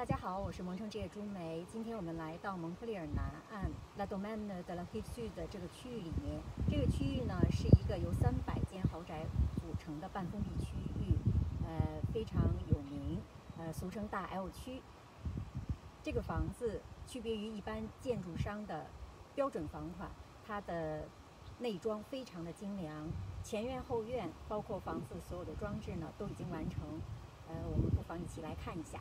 大家好，我是蒙城置业朱梅。今天我们来到蒙特利尔南岸 La Domaine de la h i t u 的这个区域里面。这个区域呢，是一个由三百间豪宅组成的半封闭区域，呃，非常有名，呃，俗称大 L 区。这个房子区别于一般建筑商的标准房款，它的内装非常的精良，前院后院包括房子所有的装置呢都已经完成。呃，我们不妨一起来看一下。